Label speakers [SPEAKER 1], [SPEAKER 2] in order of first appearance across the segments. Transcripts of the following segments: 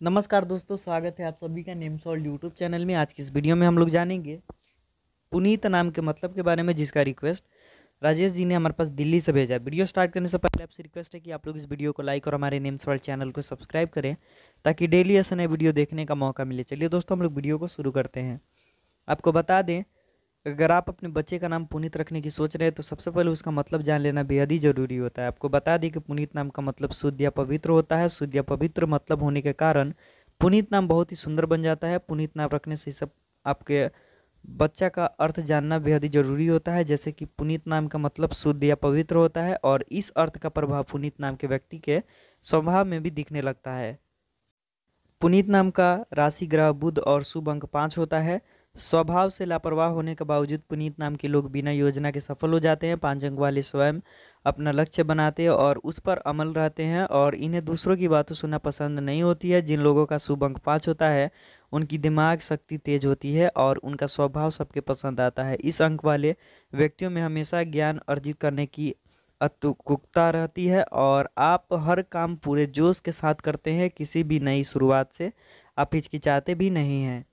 [SPEAKER 1] नमस्कार दोस्तों, स्वागत है आप सभी का नेम सॉल्व यूट्यूब चैनल में। आज की इस वीडियो में हम लोग जानेंगे पुनीत नाम के मतलब के बारे में, जिसका रिक्वेस्ट राजेश जी ने हमारे पास दिल्ली से भेजा वीडियो स्टार्ट करने से पहले आपसे रिक्वेस्ट है कि आप लोग इस वीडियो को लाइक और हमारे नेम सॉल्व चैनल को सब्सक्राइब करें, ताकि डेली ऐसा नए वीडियो देखने का मौका मिले। चलिए दोस्तों, हम लोग वीडियो को शुरू करते हैं। आपको बता दें अगर आप अपने बच्चे का नाम पुनीत रखने की सोच रहे हैं तो सबसे पहले उसका मतलब जान लेना बेहद ही ज़रूरी होता है। आपको बता दें कि पुनीत नाम का मतलब शुद्ध या पवित्र होता है। शुद्ध या पवित्र मतलब होने के कारण पुनीत नाम बहुत ही सुंदर बन जाता है। पुनीत नाम रखने से सब आपके बच्चा का अर्थ जानना बेहद ही ज़रूरी होता है। जैसे कि पुनीत नाम का मतलब शुद्ध या पवित्र होता है और इस अर्थ का प्रभाव पुनीत नाम के व्यक्ति के स्वभाव में भी दिखने लगता है। पुनीत नाम का राशि ग्रह बुध और शुभ अंक पाँच होता है। स्वभाव से लापरवाह होने के बावजूद पुनीत नाम के लोग बिना योजना के सफल हो जाते हैं पाँच अंक वाले स्वयं अपना लक्ष्य बनाते हैं और उस पर अमल रहते हैं और इन्हें दूसरों की बातें सुनना पसंद नहीं होती है। जिन लोगों का शुभ अंक पाँच होता है, उनकी दिमाग शक्ति तेज होती है और उनका स्वभाव सबके पसंद आता है। इस अंक वाले व्यक्तियों में हमेशा ज्ञान अर्जित करने की अतुकुकता रहती है और आप हर काम पूरे जोश के साथ करते हैं, किसी भी नई शुरुआत से आप हिचकिचाते भी नहीं हैं।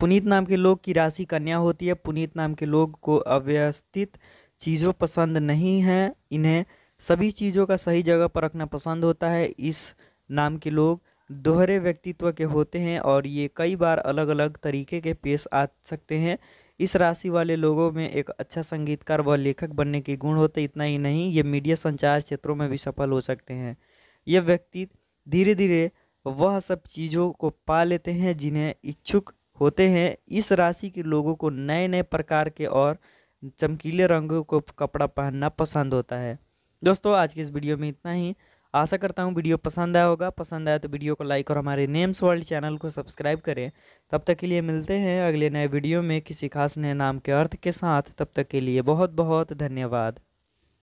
[SPEAKER 1] पुनीत नाम के लोग की राशि कन्या होती है। पुनीत नाम के लोग को अव्यवस्थित चीज़ों पसंद नहीं है। इन्हें सभी चीज़ों का सही जगह पर रखना पसंद होता है। इस नाम के लोग दोहरे व्यक्तित्व के होते हैं और ये कई बार अलग अलग तरीके के पेश आ सकते हैं। इस राशि वाले लोगों में एक अच्छा संगीतकार व लेखक बनने के गुण होते इतना ही नहीं, ये मीडिया संचार क्षेत्रों में भी सफल हो सकते हैं। ये व्यक्ति धीरे धीरे वह सब चीज़ों को पा लेते हैं जिन्हें इच्छुक होते हैं। इस राशि के लोगों को नए नए प्रकार के और चमकीले रंगों को कपड़ा पहनना पसंद होता है। दोस्तों, आज के इस वीडियो में इतना ही। आशा करता हूँ वीडियो पसंद आया होगा। पसंद आया तो वीडियो को लाइक और हमारे नेम्स वर्ल्ड चैनल को सब्सक्राइब करें। तब तक के लिए मिलते हैं अगले नए वीडियो में किसी खास नए नाम के अर्थ के साथ। तब तक के लिए बहुत बहुत धन्यवाद।